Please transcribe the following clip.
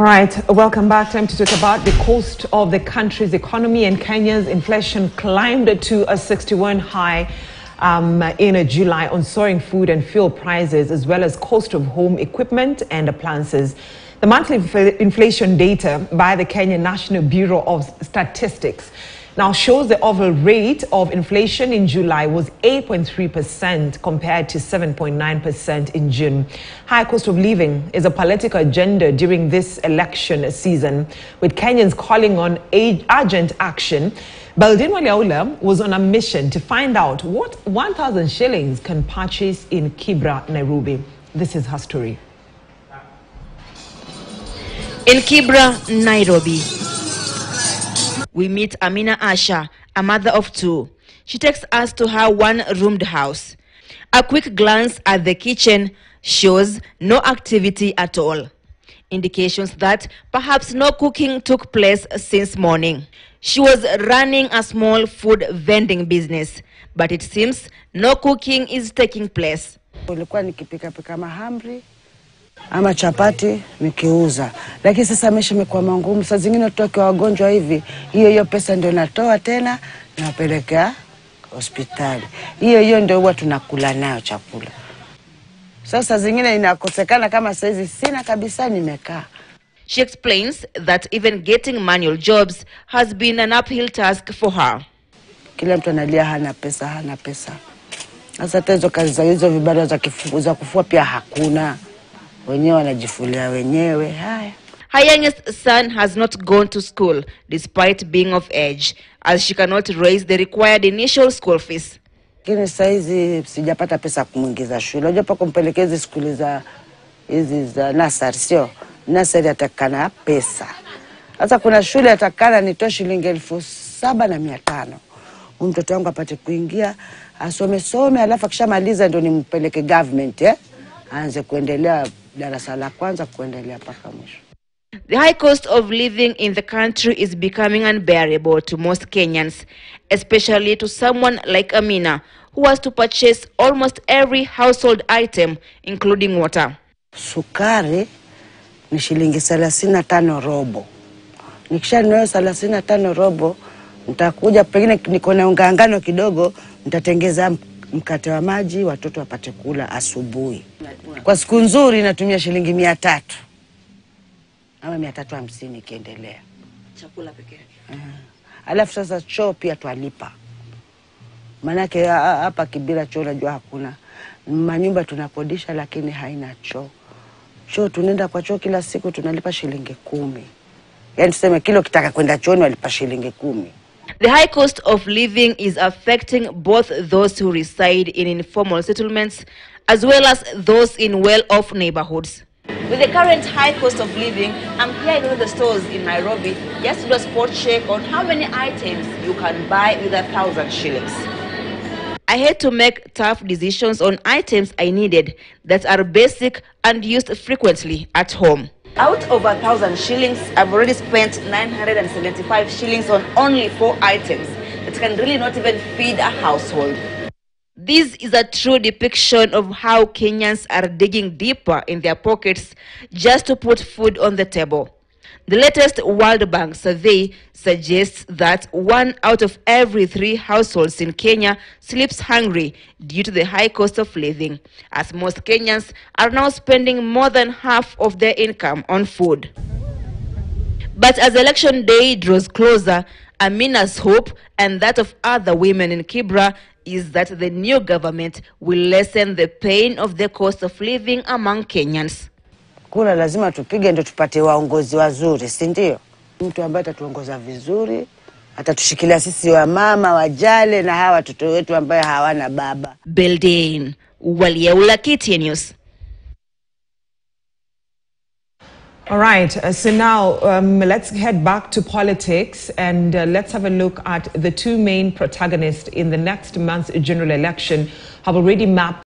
All right, welcome back. Time to talk about the cost of the country's economy and Kenya's inflation climbed to a 61 high um, in July on soaring food and fuel prices, as well as cost of home equipment and appliances. The monthly inf- inflation data by the Kenya National Bureau of Statistics now shows the overall rate of inflation in July was 8.3% compared to 7.9% in June. High cost of living is a political agenda during this election season, with Kenyans calling on urgent action. Baldin Waliaula was on a mission to find out what 1,000 shillings can purchase in Kibra, Nairobi. This is her story. In Kibra, Nairobi, we meet Amina Asha, a mother of two. She takes us to her one roomed house. A quick glance at the kitchen shows no activity at all. Indications that perhaps no cooking took place since morning. She was running a small food vending business, but it seems no cooking is taking place. Ama chapati nikiuza, lakini sasa maisha imekuwa mangumu. Saa zingine wakiwa wagonjwa hivi, hiyo hiyo pesa ndio natoa tena napelekea hospitali, hiyo hiyo ndio huwa tunakula nayo chakula. Sasa zingine inakosekana, kama saizi sina kabisa, nimekaa She explains that even getting manual jobs has been an uphill task for her. kila mtu analia hana pesa, hana pesa. Sasa hizo kazi za hizo vibanda za kufua pia hakuna, wenyewe wanajifulia wenyewe. Haya, Her youngest son has not gone to school despite being of age, as she cannot raise the required initial school fees. lakini saizi sijapata pesa kumwingiza shule. Unajua pa kumpelekea hizi skuli za hizi za nasari, sio nasari, atakana pesa. Sasa kuna shule atakana nitoe shilingi elfu saba na mia tano huyu mtoto wangu apate kuingia asomesome, alafu akishamaliza ndo nimpeleke government eh? aanze kuendelea darasa la kwanza kuendelea mpaka mwisho. The high cost of living in the country is becoming unbearable to most Kenyans, especially to someone like Amina, who has to purchase almost every household item, including water. Sukari ni shilingi thelathini na tano robo. nikisha na tano robo, nitakuja pengine niko na ungangano kidogo, nitatengeza mkate wa maji, watoto wapate kula asubuhi. Kwa siku nzuri natumia shilingi mia tatu ama mia tatu hamsini ikiendelea. Alafu sasa choo pia twalipa, maanake ha- ha- hapa Kibira choo najua hakuna. Manyumba tunakodisha lakini haina choo. Choo tunaenda kwa choo kila siku tunalipa shilingi kumi, yaani tuseme kilo kitaka kwenda chooni walipa shilingi kumi. The high cost of living is affecting both those who reside in informal settlements as well as those in well off neighborhoods. With the current high cost of living, I'm here in one of the stores in Nairobi just to do a spot check on how many items you can buy with a thousand shillings. I had to make tough decisions on items I needed that are basic and used frequently at home. Out of a thousand shillings, I've already spent 975 shillings on only four items that can really not even feed a household. This is a true depiction of how Kenyans are digging deeper in their pockets just to put food on the table. The latest World Bank survey suggests that one out of every three households in Kenya sleeps hungry due to the high cost of living, as most Kenyans are now spending more than half of their income on food. But as election day draws closer, Amina's hope and that of other women in Kibra is that the new government will lessen the pain of the cost of living among Kenyans. Kura lazima tupige ndio tupate waongozi wazuri, si ndio? Mtu ambaye atatuongoza vizuri, atatushikilia sisi wamama wajale na hawa watoto wetu ambaye hawana baba. Beldin, Waliaula KTN News. All right, uh, so now um, let's head back to politics and uh, let's have a look at the two main protagonists in the next month's general election have already mapped